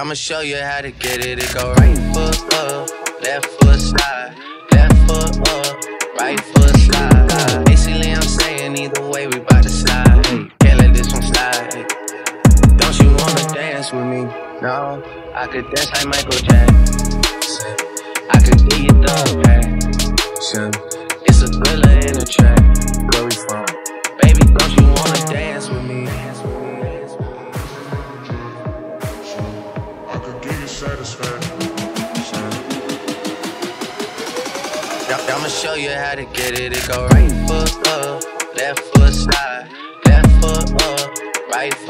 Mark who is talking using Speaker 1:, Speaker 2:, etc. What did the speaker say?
Speaker 1: I'ma show you how to get it. It go right foot up, left foot slide, left foot up, right foot slide. Basically, I'm saying either way, we bout to slide. Can't let this one slide. Don't you wanna dance with me? No, I could dance like Michael Jackson. I could get you the passion. It's a thriller in a track.
Speaker 2: Give.
Speaker 1: I'ma show you how to get it. It go right foot up, left foot slide, left foot up, right foot